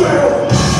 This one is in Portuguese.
Senhor.